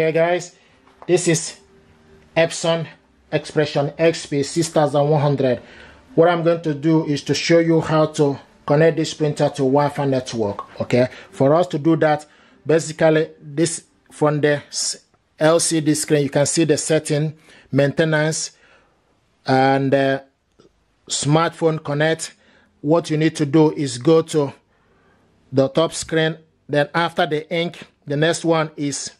okay guys? This is epson expression xp 6100 what i'm going to do is to show you how to connect this printer to wi-fi network okay? For us to do that basically this from the lcd screen you can see the setting maintenance and uh, smartphone connect. What you need to do is go to the top screen. Then after the ink the next one is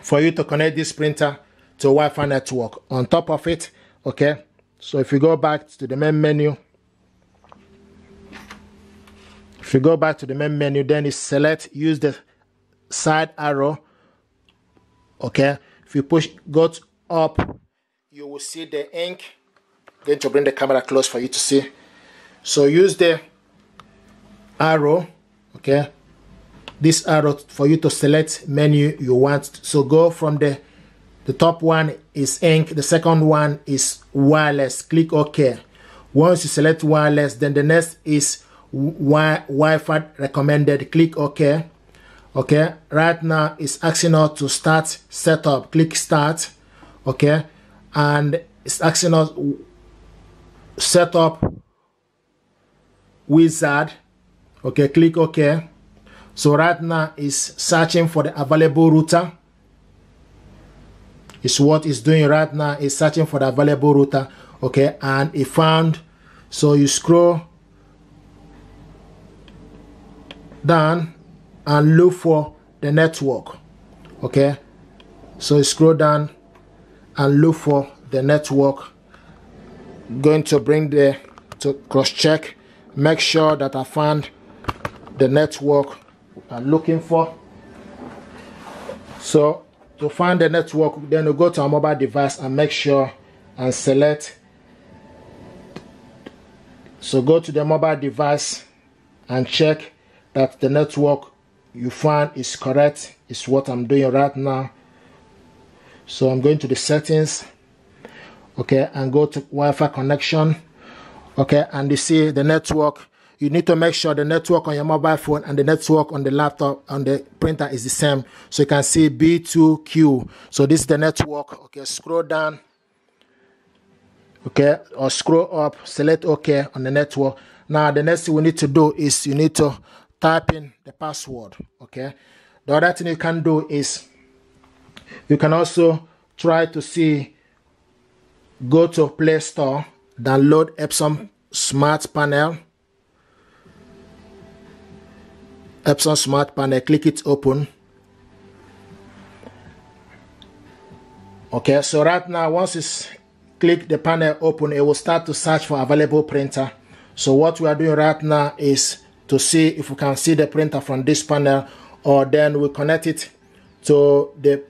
for you to connect this printer to Wi-Fi network. On top of it okay so if you go back to the main menu if you go back to the main menu then you select use the side arrow okay. If you push go up you will see the ink. I'm going to bring the camera close for you to see. So use the arrow okay this arrow for you to select menu you want. So go from the the top one is ink the second one is wireless. Click ok. Once you select wireless then the next is wi wi-fi recommended. Click ok. Okay right now it's asking us to start setup. Click start. Okay and it's asking us setup wizard. Okay click ok so right now is searching for the available router. It's what it's doing right now is searching for the available router okay? And it found so you scroll down and look for the network okay? So you scroll down and look for the network. Going to bring the to cross check make sure that I found the network I'm looking for. So to find the network then you go to a mobile device and make sure and select. So go to the mobile device and check that the network you find is correct is what I'm doing right now. So I'm going to the settings. Okay and go to Wi-Fi connection. Okay and you see the network you need to make sure the network on your mobile phone and the network on the laptop on the printer is the same. So you can see b2q so this is the network. Okay scroll down. Okay or scroll up. Select ok on the network. Now the next thing we need to do is you need to type in the password. Okay the other thing you can do is you can also try to see go to play store download epson smart panel epson smart panel click it open. Okay so right now once it's click the panel open it will start to search for available printer. So what we are doing right now is to see if we can see the printer from this panel or then we connect it to the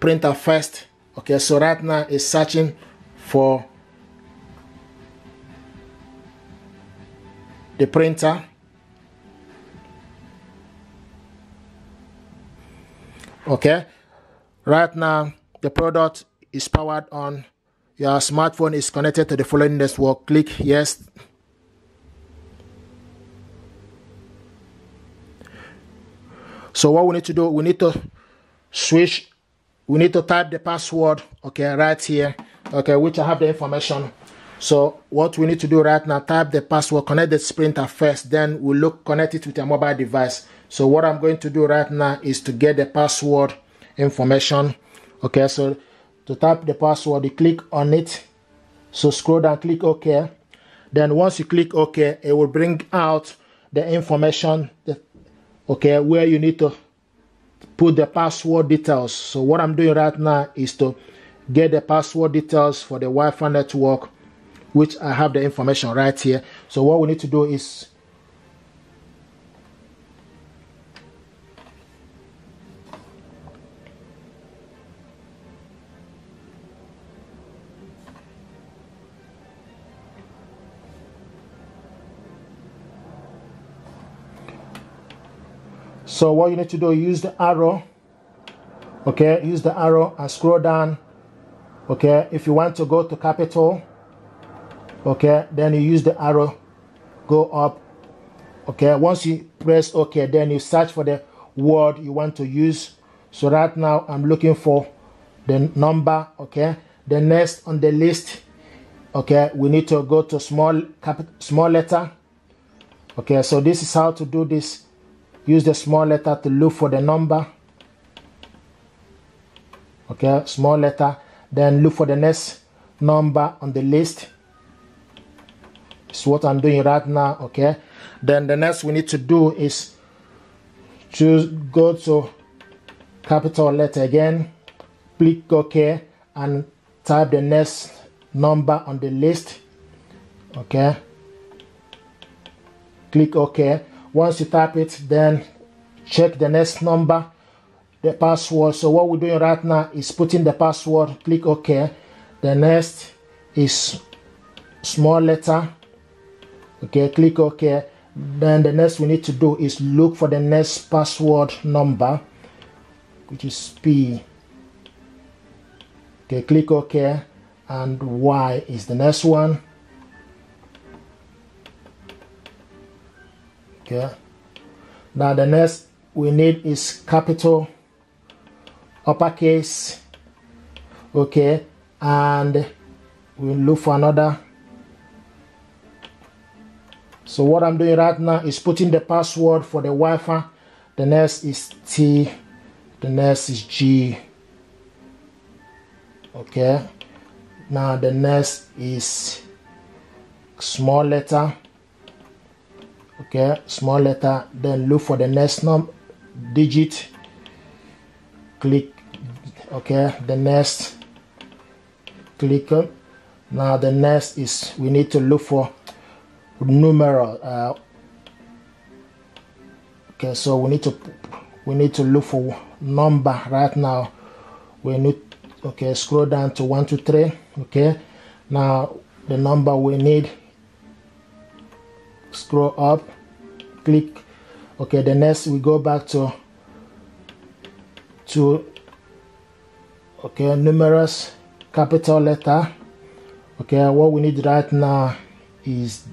printer first. Okay so right now it's searching for the printer okay right now the product is powered on your smartphone is connected to the following network click yes So what we need to do, we need to switch, we need to type the password, okay, right here, okay, which I have the information. So what we need to do right now, type the password, connect the printer first, then we look, connect it with a mobile device. So what I'm going to do right now is to get the password information. Okay, so to type the password, you click on it. So scroll down, click OK. Then once you click OK, it will bring out the information that okay where you need to put the password details so what i'm doing right now is to get the password details for the wi-fi network which i have the information right here so what we need to do is So what you need to do, use the arrow. Okay, use the arrow and scroll down. Okay, if you want to go to capital, okay, then you use the arrow, go up. Okay, once you press OK, then you search for the word you want to use. so right now i'm looking for the number okay the next on the list okay we need to go to small cap small letter okay so this is how to do this use the small letter to look for the number. Okay small letter then look for the next number on the list. It's what i'm doing right now okay? Then the next we need to do is choose go to capital letter again click ok and type the next number on the list okay? Click ok once you type it then check the next number the password. So what we're doing right now is putting the password click ok. The next is small letter. Okay click ok. Then the next we need to do is look for the next password number which is p. Okay click ok. And y is the next one okay now the next we need is capital uppercase okay and we look for another. So what I'm doing right now is putting the password for the Wi-Fi. The next is T the next is G okay. Now the next is small letter okay small letter then look for the next num digit click okay the next click now the next is we need to look for numeral uh, okay so we need to we need to look for number right now. We need okay scroll down to one two three okay now the number we need scroll up click. Okay the next we go back to to okay numerous capital letter. Okay what we need right now is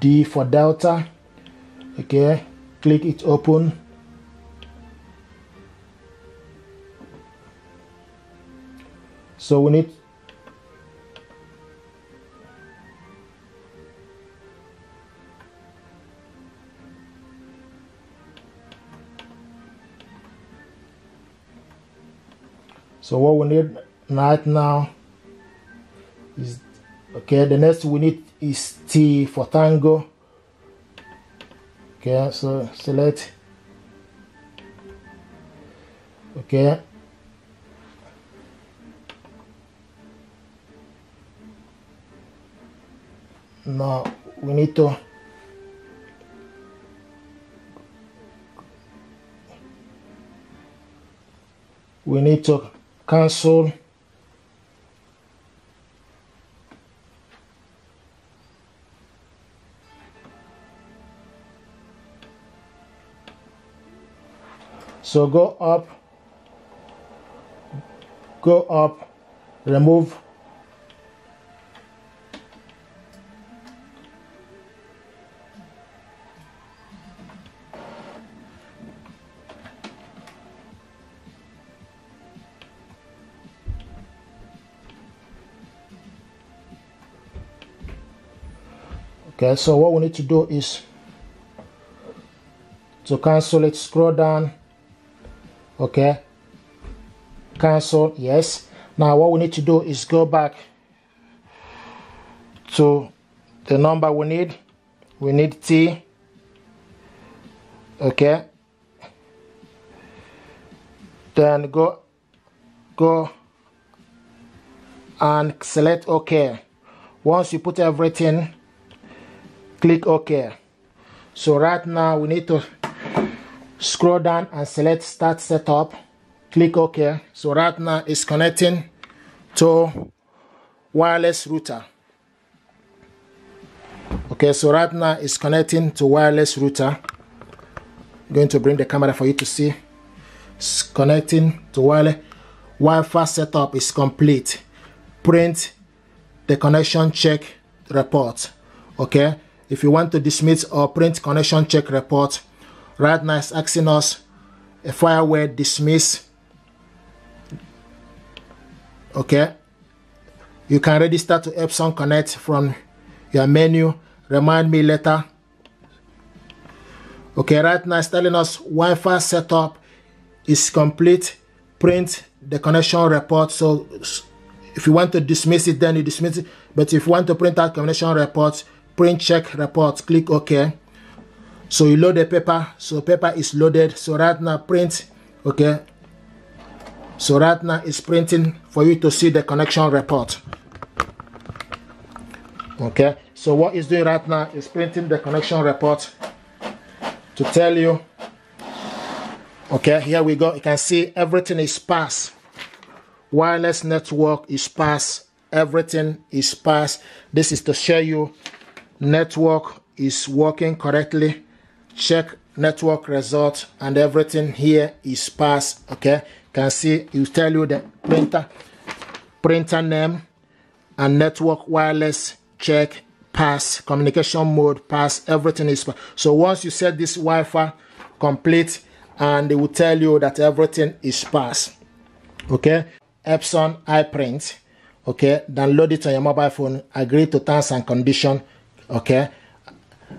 D for delta. Okay click it open. So we need so what we need right now is okay the next we need is T for tango. Okay so select. Okay. Now we need to we need to cancel so go up go up remove okay so what we need to do is to cancel it. Scroll down. Okay. Cancel. Yes. Now what we need to do is go back to the number we need. We need T. Okay. Then go go and select OK once you put everything click OK. So right now we need to scroll down and select start setup. Click ok. So right now it's connecting to wireless router. Okay so right now it's connecting to wireless router. I'm going to bring the camera for you to see. It's connecting to wireless. Wi-Fi setup is complete. Print the connection check report. Okay if you want to dismiss or print connection check report right now it's asking us a firmware dismiss okay? You can register to Epson Connect from your menu. Remind me later. Okay right now it's telling us Wi-Fi setup is complete. Print the connection report. So if you want to dismiss it then you dismiss it. But if you want to print out connection report print check report click ok. So you load the paper. So paper is loaded. So right now print okay so right now it's printing for you to see the connection report. Okay so what it's doing right now is printing the connection report to tell you. Okay here we go. You can see everything is passed wireless network is passed everything is passed this is to show you network is working correctly. Check network result and everything here is passed okay? Can see it will tell you the printer printer name and network wireless check pass communication mode pass everything is passed. so once you set this wi-fi complete and they will tell you that everything is passed okay? Epson iprint okay? Download it on your mobile phone. Agree to terms and condition okay?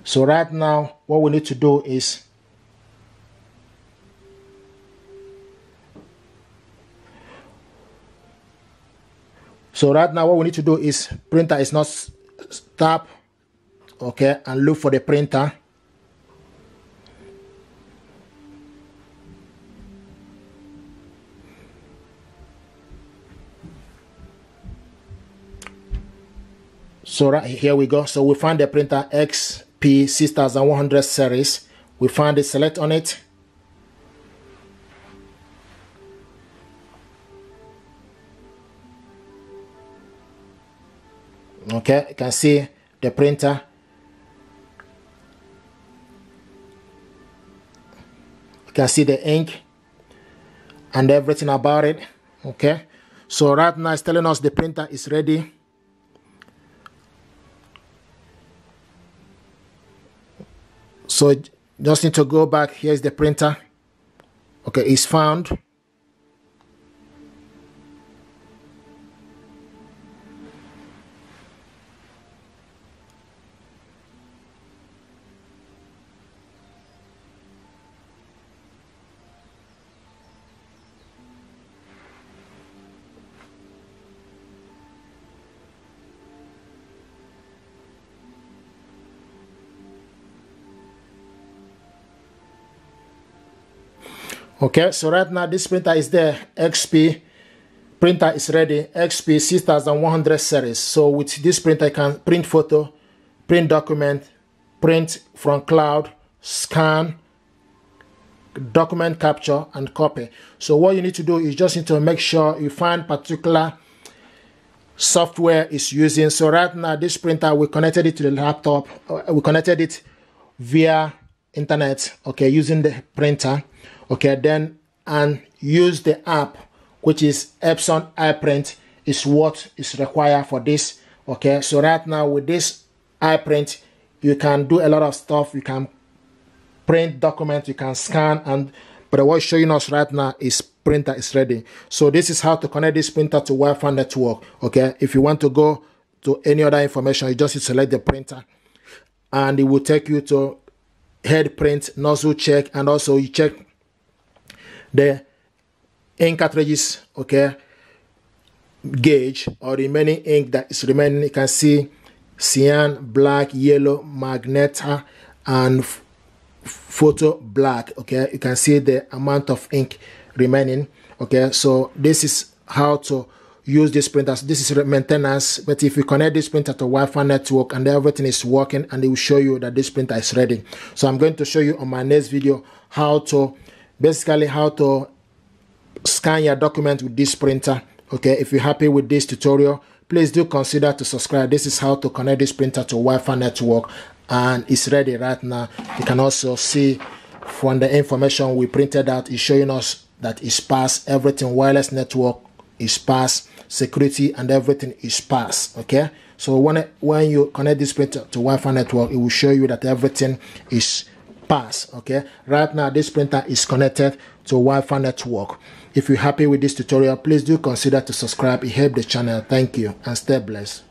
So right now what we need to do is so right now what we need to do is printer is not stop okay and look for the printer So right here we go. So we find the printer XP 6100 series. We find the select on it. Okay, you can see the printer. You can see the ink and everything about it. Okay, so right now it's telling us the printer is ready so just need to go back. Here's the printer. Okay it's found okay so right now this printer is there. Xp printer is ready. Xp 6100 series. So with this printer i can print photo print document print from cloud scan document capture and copy. So what you need to do is just need to make sure you find particular software is using. So right now this printer we connected it to the laptop. Uh, we connected it via internet okay using the printer okay then and use the app which is epson iprint is what is required for this okay? So right now with this iprint you can do a lot of stuff. You can print documents you can scan and but what's showing us right now is printer is ready. So this is how to connect this printer to wi-fi network okay? If you want to go to any other information you just select the printer and it will take you to head print nozzle check and also you check the ink cartridges okay gauge or remaining ink that is remaining you can see cyan black yellow magenta and photo black okay. You can see the amount of ink remaining okay. So this is how to use this printer this is maintenance but if you connect this printer to wi-fi network and everything is working and it will show you that this printer is ready. So i'm going to show you on my next video how to basically how to scan your document with this printer okay? If you're happy with this tutorial please do consider to subscribe. This is how to connect this printer to wi-fi network and it's ready right now. You can also see from the information we printed out is showing us that it's passed. Everything wireless network is passed security and everything is passed okay? So when when you connect this printer to wi-fi network it will show you that everything is pass okay right now this printer is connected to Wi-Fi network. If you're happy with this tutorial, please do consider to subscribe. It helps the channel. Thank you and stay blessed.